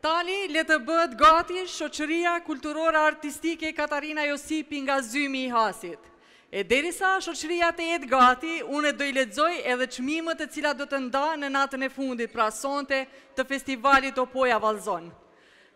Tani le të bëhet gati Shoqëria Kulturore Artistike Katarina Josipi nga Zymi i Hasit. E derisa shoqëria të jetë gati, unë do i lexoj edhe çmimet të cilat do të ndahen në natën e fundit, pra sonte, të festivalit Opoja vallzon.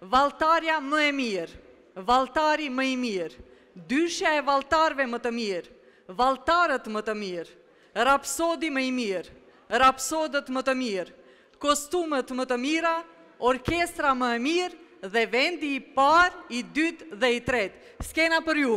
Valltarja më e mirë, valltari më i mirë, dyshja e valltarëve më të mirë, valltarët më të mirë, Rapsodi më i mirë, rapsodët më të mirë, kostumet më të mira, orkestra më e mirë dhe vendi i parë, i dytë dhe i tretë. Skena për ju!